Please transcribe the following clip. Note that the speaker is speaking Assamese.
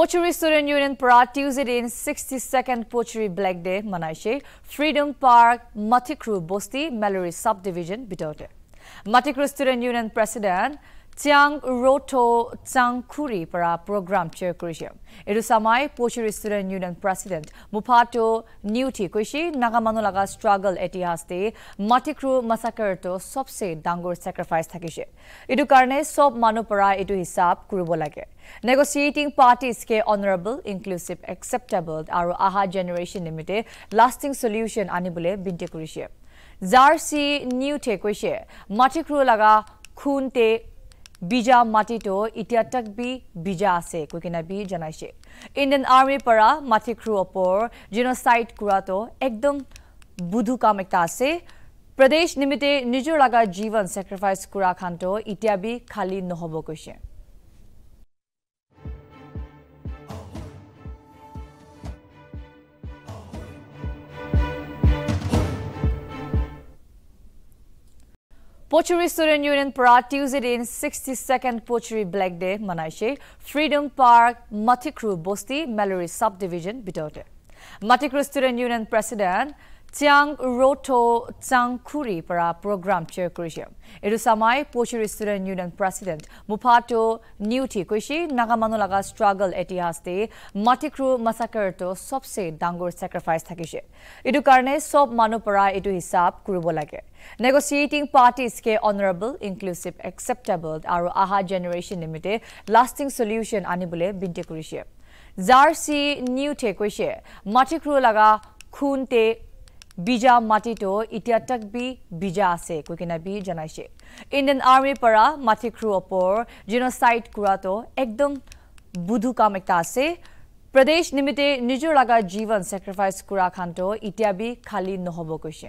Pochuri Student Union para Tuesday in 62nd Pochuri Black Day manaise Freedom Park Matikru Bosti Mallory Subdivision bitote. Matikru Student Union President Chiang Roto Changkhuri para program chair kurishe. Edu samai Pochuri Student Union President Mupato Newti kuishi nagamanu laga struggle etihas te Matikru massacre to sobse dangor sacrifice thakise. Edu karne sob manu para edu hisab kuribo lage. Negotiating parties ke honorable, inclusive, acceptable aru aha generation limite lasting solution anibule binte kurishe. Zarsi new te kuishe Matikru laga বিজা মাটিতো ইতিয়া তক বি বিজা আছে কুকি না বি জানাইছে ইন্ডিয়ান আর্মি পৰা মাটি ক্ৰু অপৰ জেনোসাইড কুৰাতো একদম বুধু কাম এটা আছে প্ৰদেশ নিমিতে নিজৰ লগা জীৱন স্যাক্ৰিফাইস কুৰা খান্তো ইতিয়া বি খালি নহব কৈছে Pochuri Student Union para Tuesday in 62nd Pochuri Black Day manaise Freedom Park Matikru Bosti Mallory Subdivision bitote. Matikru Student Union President Chiang Roto Changkhuri para program chair kurishe. Edu samai Pochuri Student Union President Mupato Newti kuishi nagamanu laga struggle etihas te Matikru massacre to sobse dangor sacrifice thakise. Edu karne sob manu para edu hisab kuribo lage. Negotiating parties ke honorable, inclusive, acceptable aru aha generation limite lasting solution anibule binte kurishe. Zarsi new te kuishe Matikru laga khunte বিজা মাটিতো ইতিয়া তক বি বিজা আছে কইকেনা বি জানাইছে ইন্ডিয়ান আর্মি পৰা মাটি ক্ৰু ওপৰ জেনোসাইড কুৰাতো একদম বুধু কাম এটা আছে প্ৰদেশ নিমিতে নিজৰ লগা জীৱন ছেক্ৰিফাইচ কুৰা খান্তো ইতিয়া বি খালি নহব কৈছে